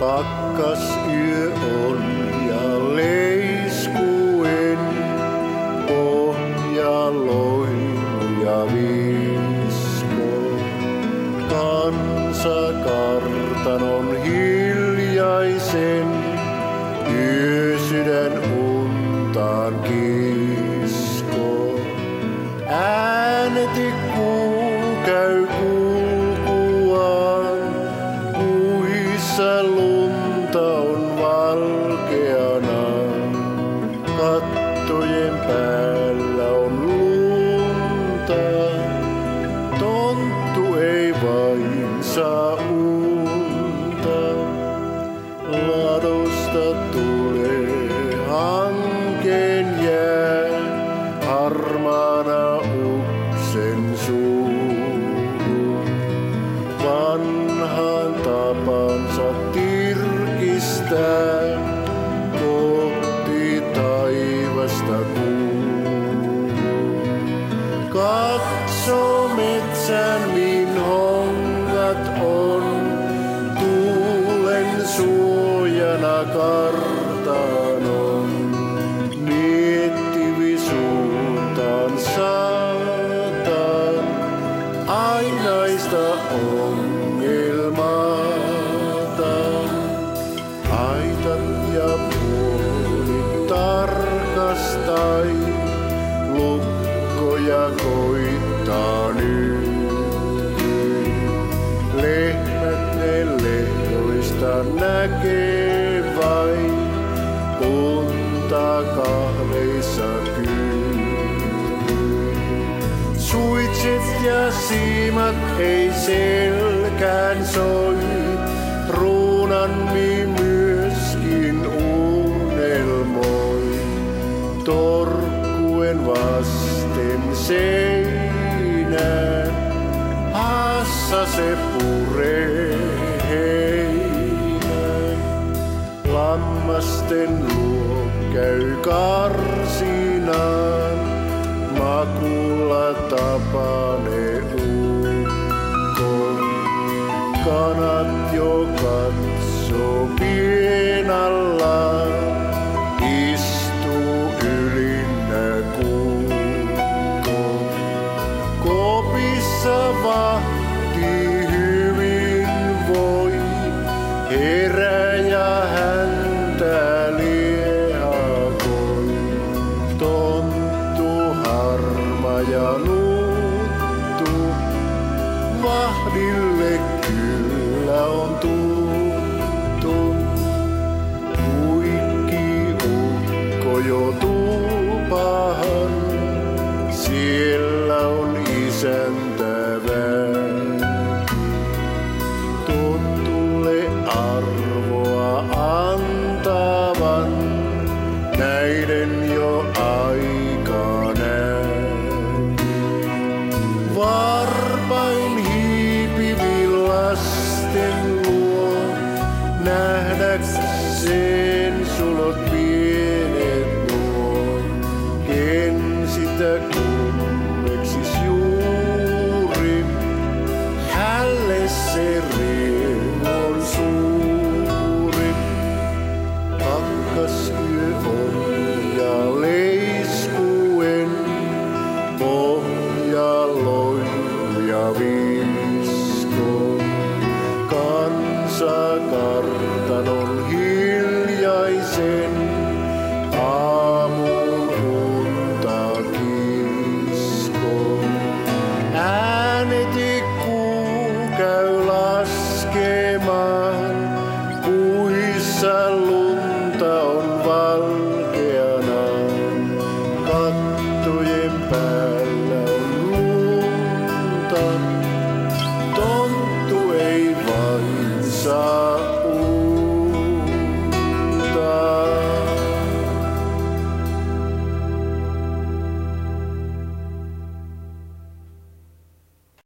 Pakkas yö on ja leiskuen pohja loiluja visko. Kansakartanon hiljaisen yösydän untaan kisko. Ääneti kuu käy kuu vain saa unta. Ladosta tulee hankeen jää, harmaana uksen suuhun. Vanhan tapansa tirkistää, kohti taivasta kuuluu. Katso metsän, kartanon. Miettivi suuntaan saatan, ainaista ongelmata. Aitat ja puolit tarkastai, lukkoja koittaa nytkin. Lehmät ne lehdoista näkee kahveissa kyykkyy. Suitset ja siimat ei selkään soi, ruunanmi myöskin unelmoi. Torkkuen vasten seinään, haassa se puree. Lammasten luo käy karsinaan, makulla tapane ukko. Kanat jo katso pienallaan, harma ja nuttu, vahdille kyllä on tuttu. Kuikki ukko jo tuupahan, siellä on isäntä väki. Tontulle arvoa antavan, näiden jo aika lasten luo, nähdäkseen sulot pienet nuo. Ken sitä kummeksis juuri, hälle se on suuri. Pakkasyö on ja leiskuen, pohja loilu ja visko.